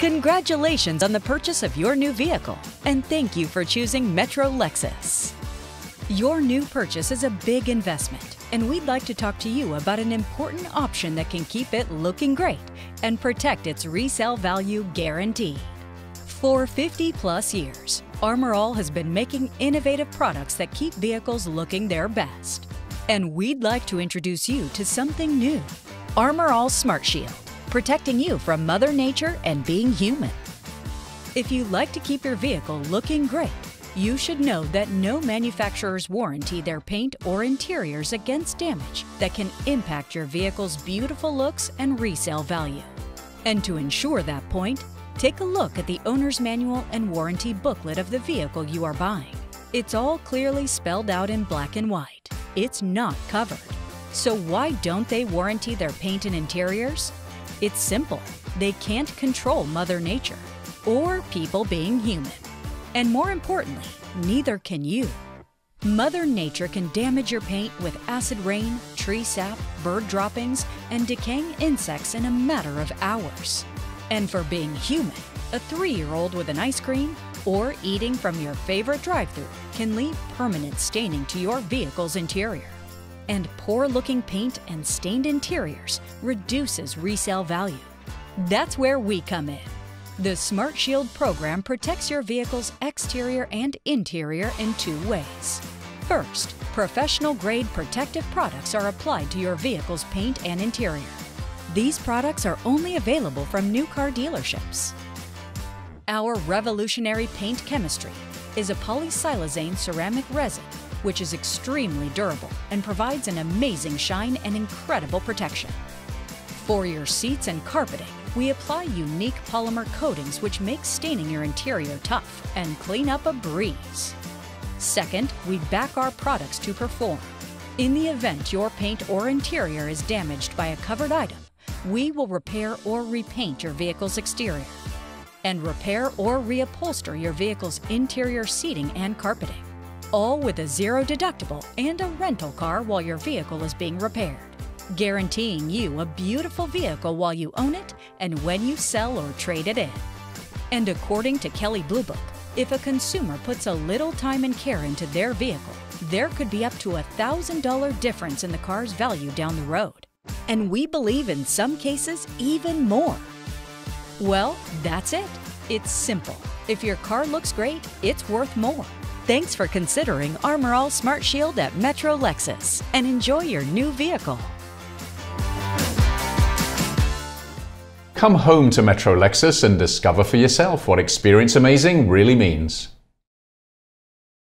Congratulations on the purchase of your new vehicle, and thank you for choosing Metro Lexus. Your new purchase is a big investment, and we'd like to talk to you about an important option that can keep it looking great and protect its resale value guaranteed. For 50 plus years, Armor All has been making innovative products that keep vehicles looking their best. And we'd like to introduce you to something new Armor All Smart Shield, protecting you from Mother Nature and being human. If you like to keep your vehicle looking great, you should know that no manufacturers warranty their paint or interiors against damage that can impact your vehicle's beautiful looks and resale value. And to ensure that point, take a look at the owner's manual and warranty booklet of the vehicle you are buying. It's all clearly spelled out in black and white. It's not covered. So why don't they warranty their paint and interiors? It's simple. They can't control Mother Nature or people being human. And more importantly, neither can you. Mother Nature can damage your paint with acid rain, tree sap, bird droppings, and decaying insects in a matter of hours. And for being human, a three year old with an ice cream or eating from your favorite drive through can leave permanent staining to your vehicle's interior. And poor looking paint and stained interiors reduces resale value. That's where we come in. The Smart Shield program protects your vehicle's exterior and interior in two ways. First, professional grade protective products are applied to your vehicle's paint and interior. These products are only available from new car dealerships. Our revolutionary paint chemistry is a polysilazane ceramic resin, which is extremely durable and provides an amazing shine and incredible protection. For your seats and carpeting, we apply unique polymer coatings which make staining your interior tough and clean up a breeze. Second, we back our products to perform. In the event your paint or interior is damaged by a covered item, we will repair or repaint your vehicle's exterior and repair or reupholster your vehicle's interior seating and carpeting, all with a zero deductible and a rental car while your vehicle is being repaired guaranteeing you a beautiful vehicle while you own it and when you sell or trade it in. And according to Kelley Blue Book, if a consumer puts a little time and care into their vehicle, there could be up to a $1,000 difference in the car's value down the road. And we believe in some cases even more. Well, that's it. It's simple. If your car looks great, it's worth more. Thanks for considering Armor All Smart Shield at Metro Lexus and enjoy your new vehicle. Come home to Metro Lexus and discover for yourself what Experience Amazing really means.